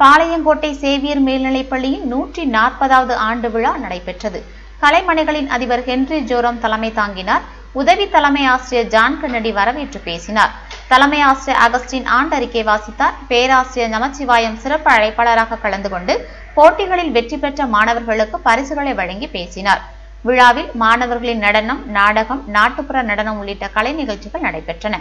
Palayamkottai Xavier மேல்நிலைப் பள்ளியில் நூற்றி நாற்பதாவது ஆண்டு விழா நடைபெற்றது. கலைமணிகளின் அதிபர் ஹென்றி ஜோரம் தலைமை தாங்கினார். உதவி தலைமை ஆசிரியர் ஜான் கன்னடி வரவேற்று பேசினார். தலைமை ஆசிரியர் அகஸ்டின் ஆண்டறிக்கை வாசித்தார். பேராசிரியர் நமச்சிவாயம் சிறப்பு அழைப்பாளராக கலந்து கொண்டு போட்டிகளில் வெற்றி பெற்ற மாணவர்களுக்கு பரிசுகளை வழங்கி பேசினார். விழாவில் மாணவர்களின் நடனம் நாடகம் நாட்டுப்புற நடனம் உள்ளிட்ட கலை நிகழ்ச்சிகள் நடைபெற்றன.